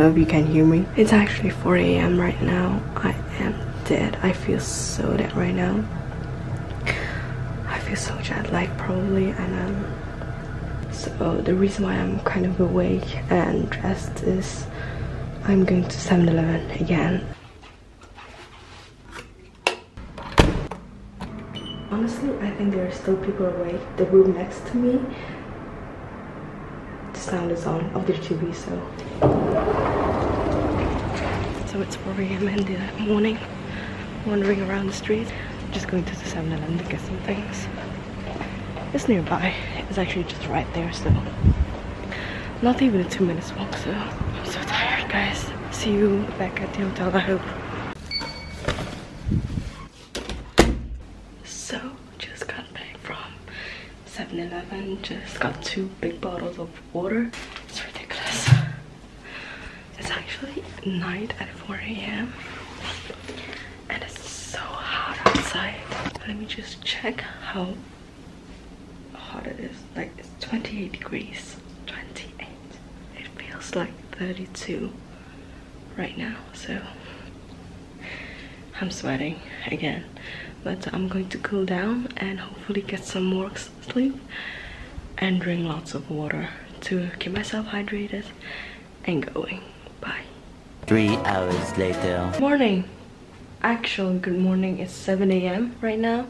know if you can hear me. It's actually 4 a.m. right now. I am dead. I feel so dead right now. I feel so jet lagged probably and um so the reason why I'm kind of awake and dressed is I'm going to 7-Eleven again. Honestly, I think there are still people awake. The room next to me, sound is on of the TV, so. So it's 4 a.m. in the morning, wandering around the street. Just going to the 7-Eleven to get some things. It's nearby. It's actually just right there, so not even a two minutes walk, so I'm so tired guys. See you back at the hotel, I hope. So, just got back from 7-Eleven, just got two big bottles of water. It's ridiculous. It's actually night at 4 a.m. And it's so hot outside. Let me just check how hot it is. Like it's 28 degrees. 28. It feels like 32 right now. So I'm sweating again. But I'm going to cool down and hopefully get some more sleep and drink lots of water to keep myself hydrated and going. Bye. Three hours later. Morning. Actual good morning. It's 7 a.m. right now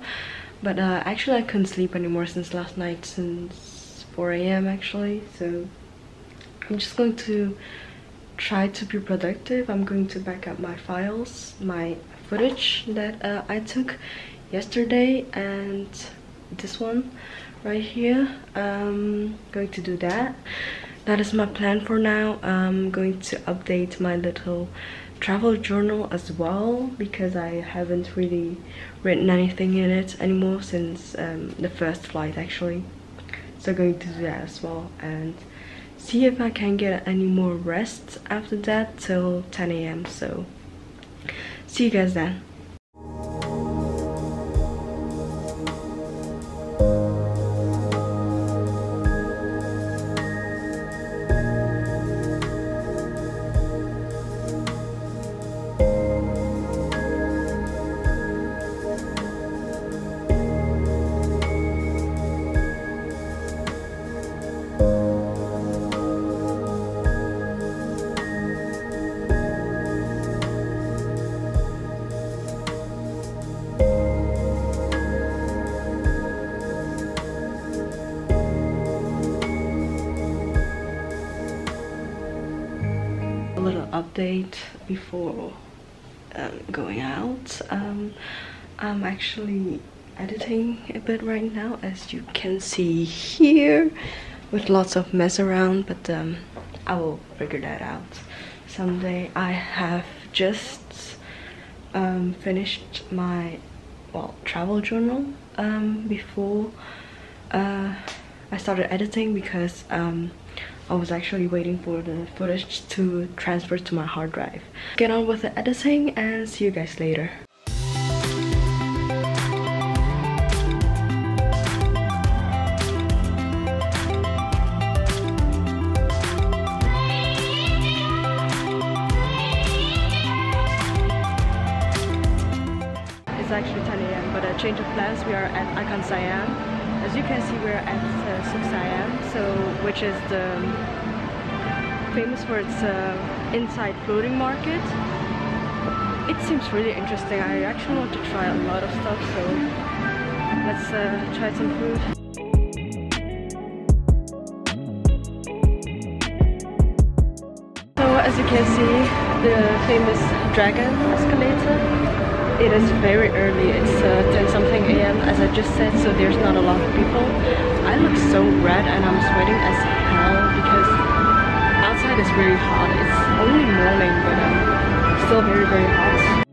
but uh, actually I couldn't sleep anymore since last night since 4 a.m. actually so I'm just going to try to be productive I'm going to back up my files my footage that uh, I took yesterday and this one right here. I'm going to do that. That is my plan for now. I'm going to update my little travel journal as well because I haven't really written anything in it anymore since um, the first flight actually. So going to do that as well and see if I can get any more rest after that till 10 a.m. so see you guys then update before um, going out. Um, I'm actually editing a bit right now as you can see here with lots of mess around but um, I will figure that out someday. I have just um, finished my well travel journal um, before uh, I started editing because um, I was actually waiting for the footage to transfer to my hard drive. Get on with the editing and see you guys later. It's actually 10 a.m. but a change of plans. We are at Icon Siam as you can see we're at uh, Sook Siam so which is the famous for its uh, inside floating market. It seems really interesting. I actually want to try a lot of stuff so let's uh, try some food. So as you can see the famous dragon escalator it is very early, it's uh, 10 something a.m. as I just said, so there's not a lot of people. I look so red and I'm sweating as hell because outside is very hot. It's only morning, but um, still very, very hot.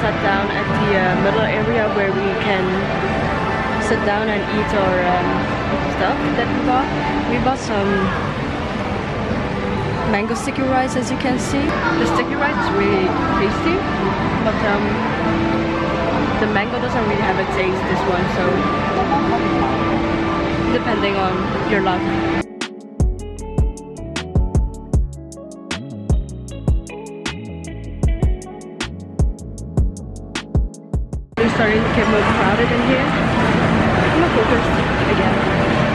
Sat down at the uh, middle area where we can sit down and eat our um, stuff that we bought. We bought some mango sticky rice as you can see. The sticky rice is really tasty, but um, the mango doesn't really have a taste this one, so depending on your luck. Get more crowded in here. I'm a focus again.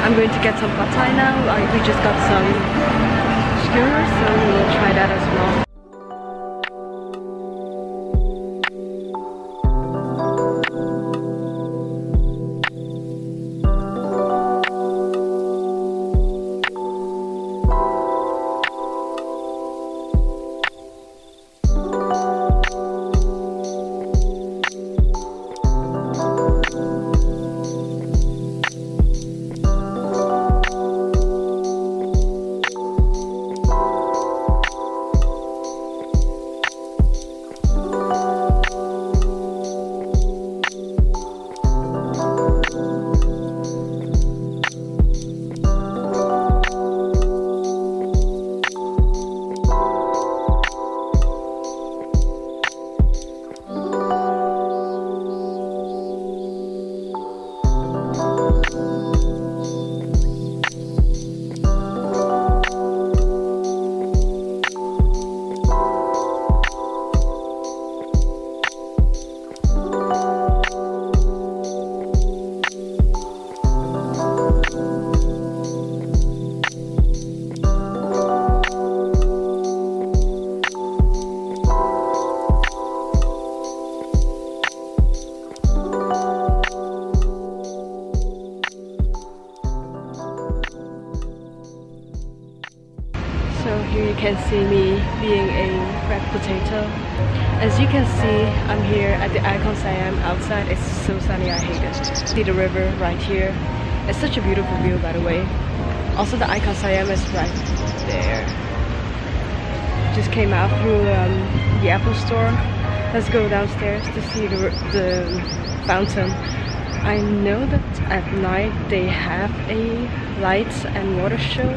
I'm going to get some pad thai now. I, we just got some skewers, so we'll try that as well. So here you can see me being a red potato. As you can see, I'm here at the Icon Siam outside. It's so sunny, I hate it. See the river right here. It's such a beautiful view by the way. Also the Icon Siam is right there. Just came out through um, the Apple store. Let's go downstairs to see the, the fountain. I know that at night they have a lights and water show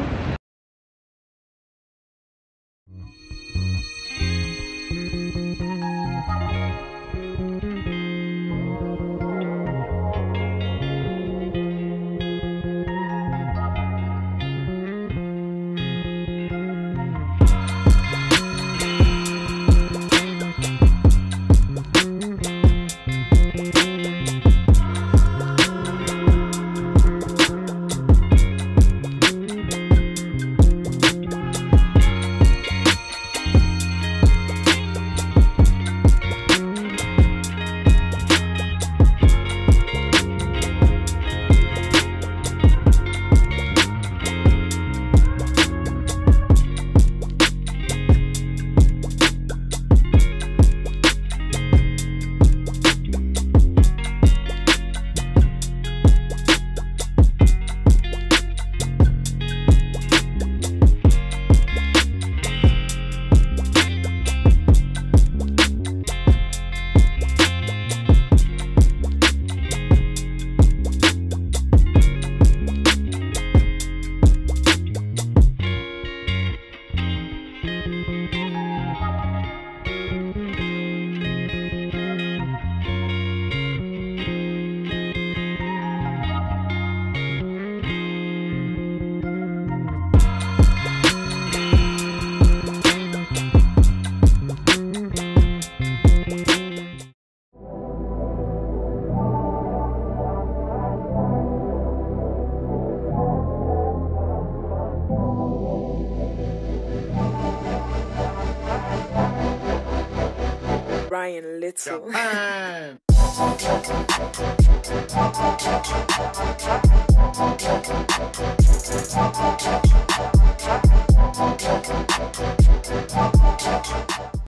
little. Japan.